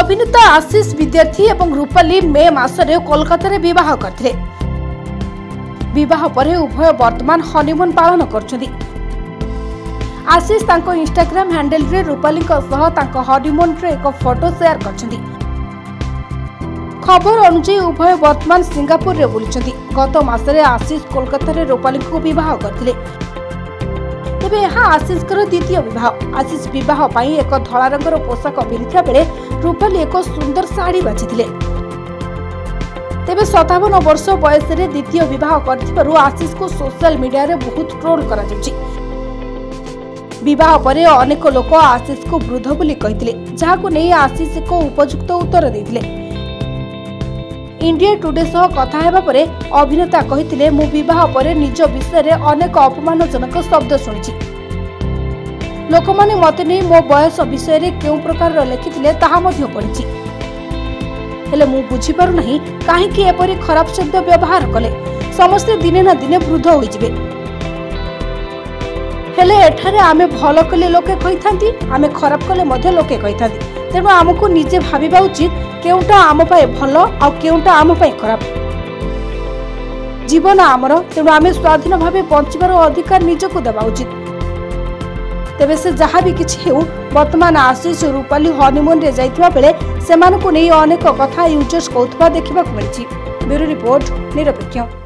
অভিনেতা আশিষ বিদ্যার্থী এবং রূপালী মে মাসরে কলকাতারে বিবাহ করে বিবাহ পরে উভয় বর্তমান হনিমুন পালন করছেন আশিষ তাঙ্ক ইনস্টাগ্রাম হ্যান্ডেলরে রূপালী সহ তাঙ্ক হনিমুনরে এক ফটো শেয়ার করছেন খবর অনুযায়ী উভয় বর্তমান সিঙ্গাপুরে বুলছেন গত মাসে আশিষ কলকাতায় রূপালীকে বিবাহ করে ତେବେ ଏହା ଆଶିଷଙ୍କର ଦ୍ୱିତୀୟ ବିବାହ ଆଶିଷ ବିବାହ ପାଇଁ ଏକ ଧଳା ରଙ୍ଗର ପୋଷାକ ପିନ୍ଧିଥିବା ବେଳେ ରୂପାଲି ଏକ ସୁନ୍ଦର ଶାଢ଼ୀ ବାଛିଥିଲେ ତେବେ ସତାବନ ବର୍ଷ ବୟସରେ ଦ୍ୱିତୀୟ ବିବାହ କରିଥିବାରୁ ଆଶିଷଙ୍କୁ ସୋସିଆଲ ମିଡିଆରେ ବହୁତ ଟ୍ରୋଲ କରାଯାଉଛି ବିବାହ ପରେ ଅନେକ ଲୋକ ଆଶିଷଙ୍କୁ ବୃଦ୍ଧ ବୋଲି କହିଥିଲେ ଯାହାକୁ ନେଇ ଆଶିଷ ଏକ ଉପଯୁକ୍ତ ଉତ୍ତର ଦେଇଥିଲେ ইন্ডিয়া টুডে সহ কথা ହେବା ପରେ ଅଭିନେତା କହିଥିଲେ ମୁଁ ବିବାହ ପରେ ନିଜ ବିଷୟରେ ଅନେକ ଅପମାନଜନକ ଶବ୍ଦ ଶୁଣିଛି ଲୋକମାନେ ମୋତେ ନେଇ ମୋ ବୟସ ବିଷୟରେ କେଉଁ ପ୍ରକାରର ଲେଖିଥିଲେ ତାହା ମଧ୍ୟ ପଡ଼ିଛି ହେଲେ ମୁଁ ବୁଝିପାରୁନାହିଁ କାହିଁକି ଏପରି ଖରାପ ଶବ୍ଦ ବ୍ୟବହାର କଲେ ସମସ୍ତେ ଦିନେ ନା ଦିନେ ବୃଦ୍ଧ ହୋଇଯିବେ ହେଲେ ଏଠାରେ ଆମେ ଭଲ କଲେ ଲୋକେ କହିଥାନ୍ତି ଆମେ ଖରାପ କଲେ ମଧ୍ୟ ଲୋକେ କହିଥାନ୍ତି ତେଣୁ ଆମକୁ ନିଜେ ଭାବିବା ଉଚିତ କେଉଁଟା ଆମ ପାଇଁ ଭଲ ଆଉ କେଉଁଟା ଆମ ପାଇଁ ଖରାପ ଜୀବନ ଆମର ତେଣୁ ଆମେ ସ୍ୱାଧୀନ ଭାବେ ବଞ୍ଚିବାର ଅଧିକାର ନିଜକୁ ଦେବା ଉଚିତ ତେବେ ସେ ଯାହା ବି କିଛି ହେଉ ବର୍ତ୍ତମାନ ଆଶିଷ ରୂପାଲି ହନିମୁନରେ ଯାଇଥିବା ବେଳେ ସେମାନଙ୍କୁ ନେଇ ଅନେକ କଥା ୟୁଜର୍ସ କହୁଥିବା ଦେଖିବାକୁ ମିଳିଛି ବ୍ୟୁରୋ ରିପୋର୍ଟ ନିରପେକ୍ଷ